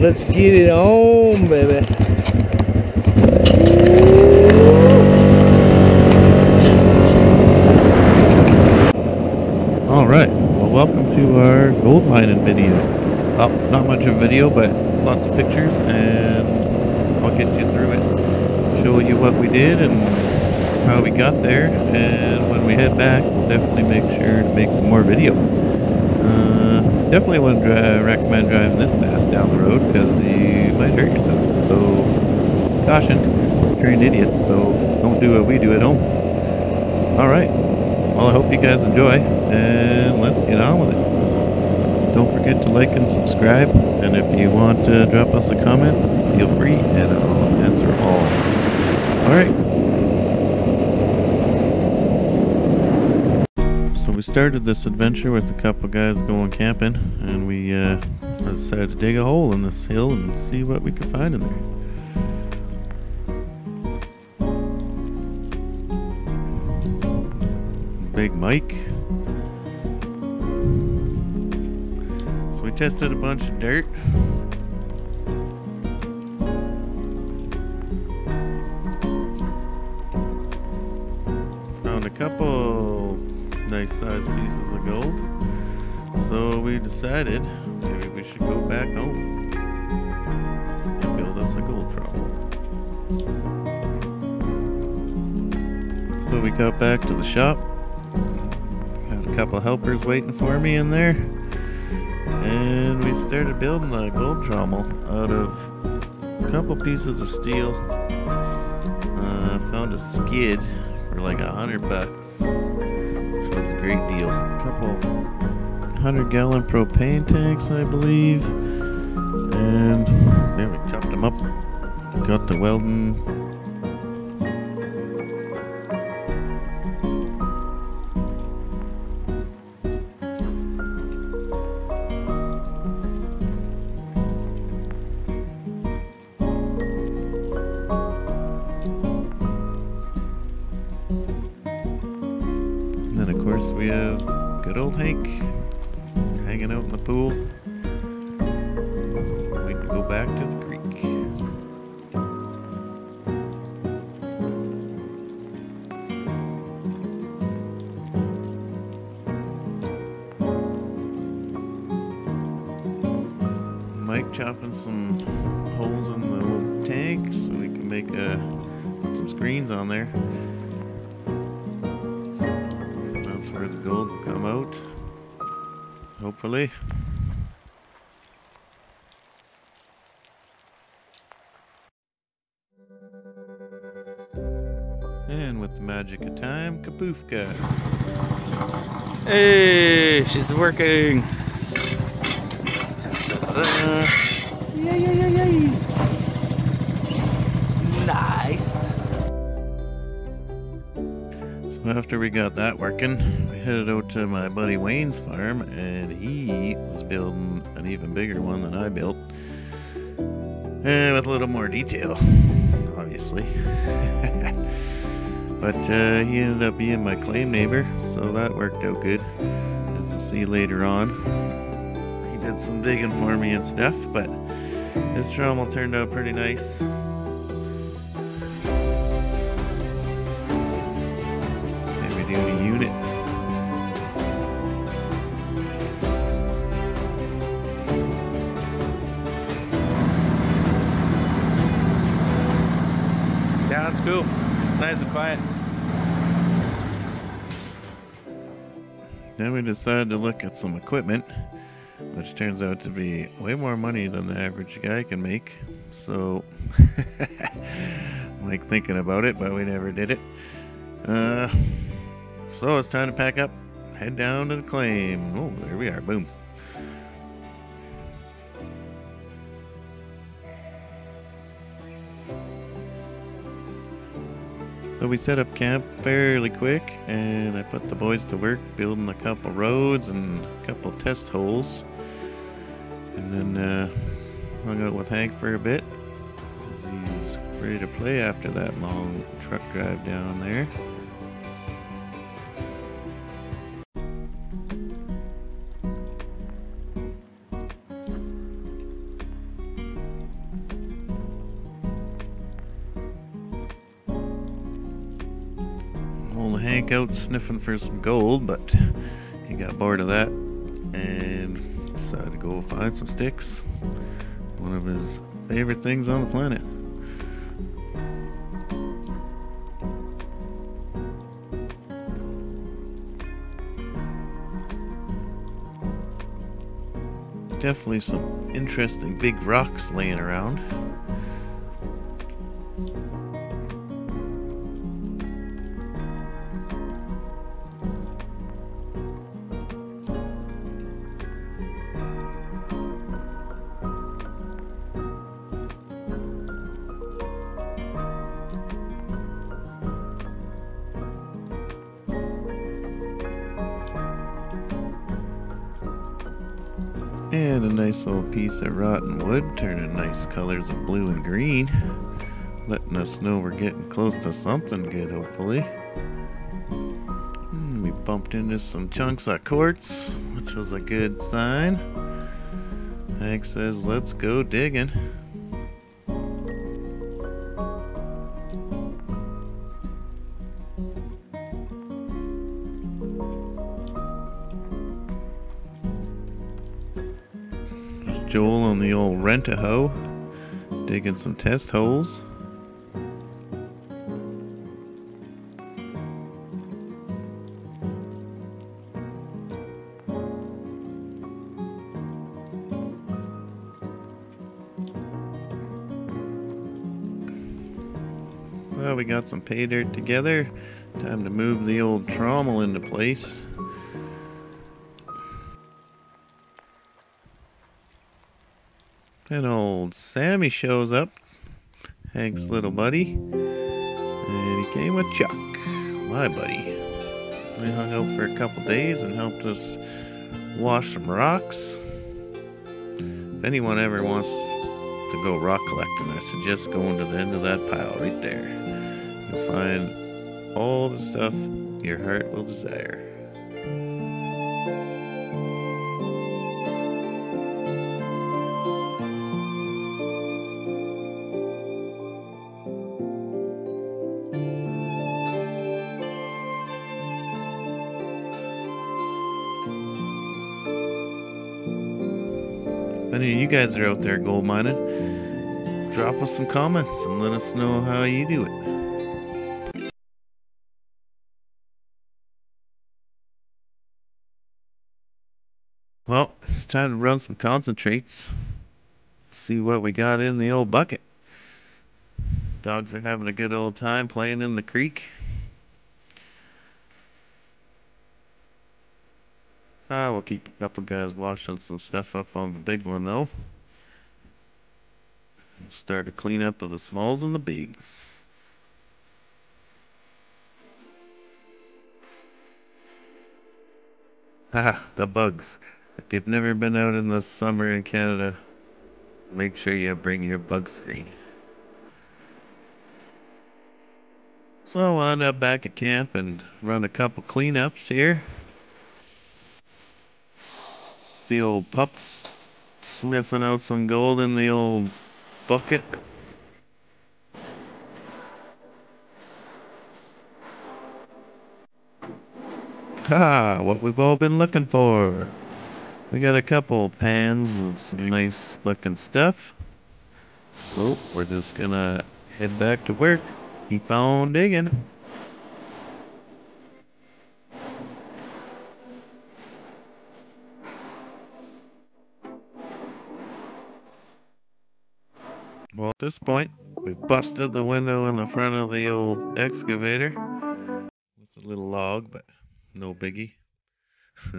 Let's get it on, baby. All right. Well, welcome to our gold mining video. Not much of a video, but lots of pictures, and I'll get you through it. Show you what we did and how we got there, and when we head back, we'll definitely make sure to make some more video. Uh, definitely wouldn't dri- uh, recommend driving this fast down the road because you might hurt yourself. So, caution, trained idiots. So don't do what we do at home. All right. Well, I hope you guys enjoy, and let's get on with it. Don't forget to like and subscribe, and if you want to drop us a comment, feel free, and I'll answer all. All started this adventure with a couple guys going camping, and we uh, decided to dig a hole in this hill and see what we could find in there. Big Mike. So we tested a bunch of dirt. Found a couple nice sized pieces of gold. So we decided maybe we should go back home and build us a gold trommel. So we got back to the shop. Had a couple helpers waiting for me in there. And we started building the gold trommel out of a couple pieces of steel. Uh, found a skid for like a hundred bucks, great deal. A couple hundred gallon propane tanks, I believe. And then we chopped them up. Got the welding then, of course, we have good old Hank hanging out in the pool. Waiting to go back to the creek. Mike chopping some holes in the old tank so we can make uh, some screens on there. Where the gold will come out. Hopefully. And with the magic of time, Kapoofka. Hey, she's working. So after we got that working, we headed out to my buddy Wayne's farm, and he was building an even bigger one than I built. And with a little more detail, obviously. but uh, he ended up being my claim neighbor, so that worked out good. As you'll see later on, he did some digging for me and stuff, but his trommel turned out pretty nice. That's cool. Nice and quiet. Then we decided to look at some equipment, which turns out to be way more money than the average guy can make. So, like thinking about it, but we never did it. Uh, so it's time to pack up, head down to the claim. Oh, there we are. Boom. So we set up camp fairly quick, and I put the boys to work building a couple roads and a couple test holes. And then uh, hung out with Hank for a bit, because He's ready to play after that long truck drive down there. Old Hank out sniffing for some gold, but he got bored of that and decided to go find some sticks. One of his favorite things on the planet. Definitely some interesting big rocks laying around. And a nice little piece of rotten wood, turning nice colors of blue and green. Letting us know we're getting close to something good, hopefully. Hmm, we bumped into some chunks of quartz, which was a good sign. Hank says, let's go digging. Joel on the old rent-a-hoe, digging some test holes. Well, we got some pay dirt together. Time to move the old trommel into place. Then old Sammy shows up, Hank's little buddy, and he came with Chuck, my buddy. They hung out for a couple days and helped us wash some rocks. If anyone ever wants to go rock collecting, I suggest going to the end of that pile right there. You'll find all the stuff your heart will desire. Any of you guys are out there gold mining, drop us some comments and let us know how you do it. Well, it's time to run some concentrates. See what we got in the old bucket. Dogs are having a good old time playing in the creek. Ah, we'll keep a couple guys washing some stuff up on the big one though. Start a cleanup of the smalls and the bigs. Ah, the bugs. If you've never been out in the summer in Canada, make sure you bring your bug screen. So I up back at camp and run a couple cleanups here. The old pup sniffing out some gold in the old bucket. Ah, what we've all been looking for. We got a couple pans of some nice looking stuff. So we're just gonna head back to work. Keep on digging. At this point, we busted the window in the front of the old excavator with a little log, but no biggie.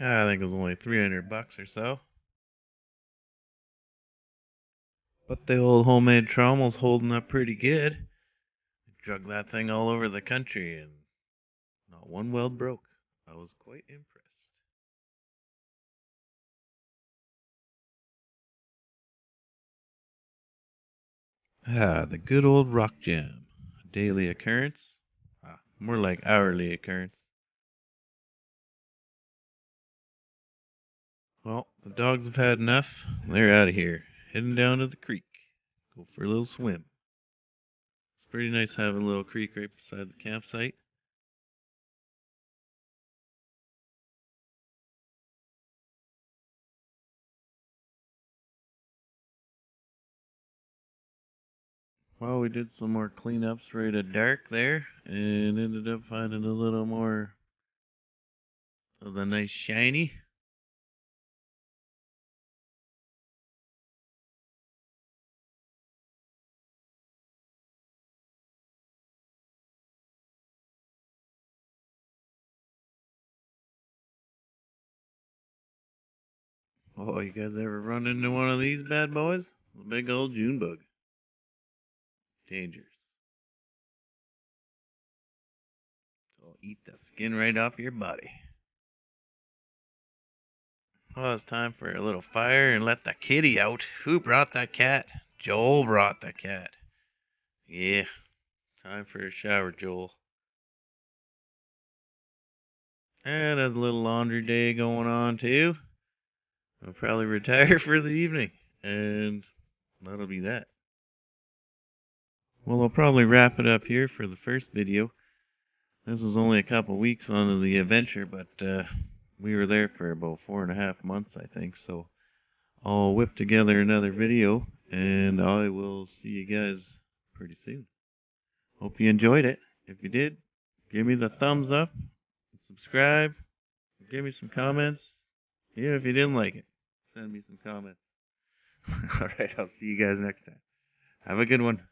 I think it was only 300 bucks or so. But the old homemade trommel's holding up pretty good. Drug that thing all over the country and not one weld broke. I was quite impressed. Ah, the good old rock jam. A daily occurrence? Ah, more like hourly occurrence. Well, the dogs have had enough. They're out of here, heading down to the creek. Go for a little swim. It's pretty nice having a little creek right beside the campsite. Well, we did some more cleanups right at dark there and ended up finding a little more of the nice shiny. Oh, you guys ever run into one of these bad boys? A big old June bug. Dangerous. So eat the skin right off your body. Well, it's time for a little fire and let the kitty out. Who brought that cat? Joel brought the cat. Yeah, time for a shower, Joel. And a little laundry day going on too. I'll probably retire for the evening, and that'll be that. Well, I'll probably wrap it up here for the first video. This is only a couple weeks onto the adventure, but uh, we were there for about four and a half months, I think. So I'll whip together another video, and I will see you guys pretty soon. Hope you enjoyed it. If you did, give me the thumbs up, subscribe, give me some comments. Even if you didn't like it, send me some comments. All right, I'll see you guys next time. Have a good one.